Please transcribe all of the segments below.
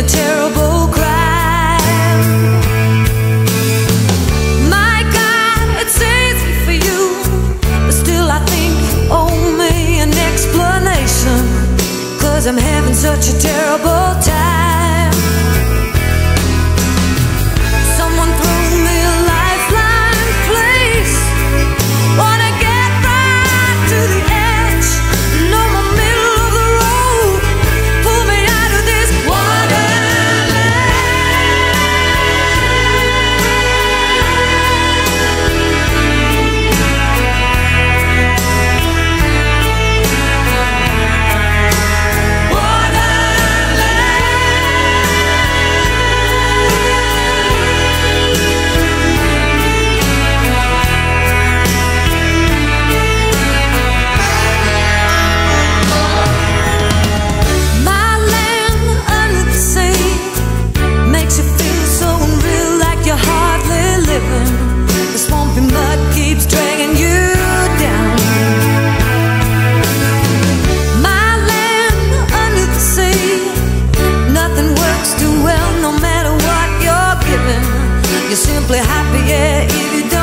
a terrible happier if you don't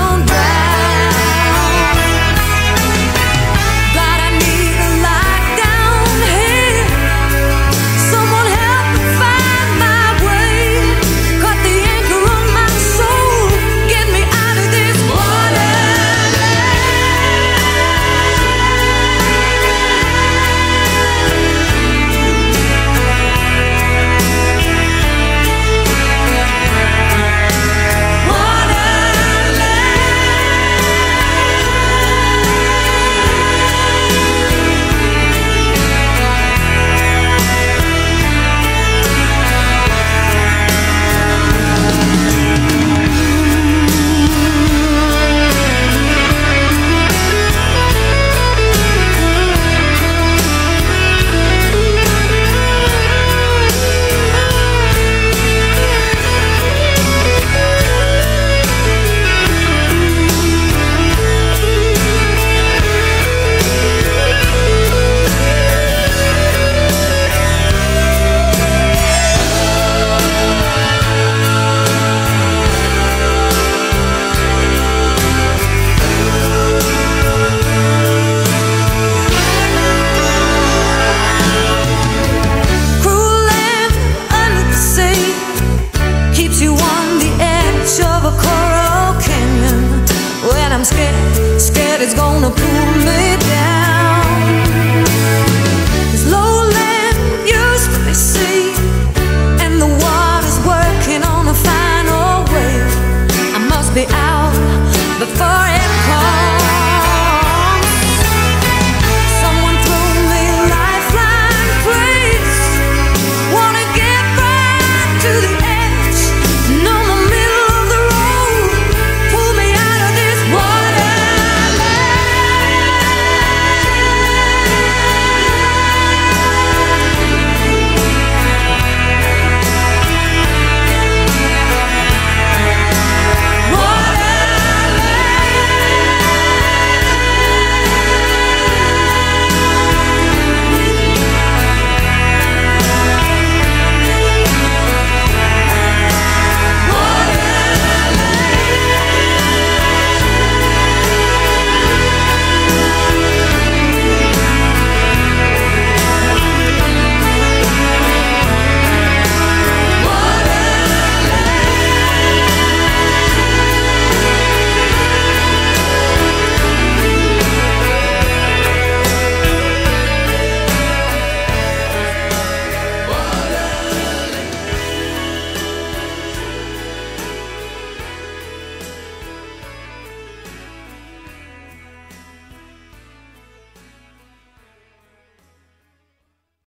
be out before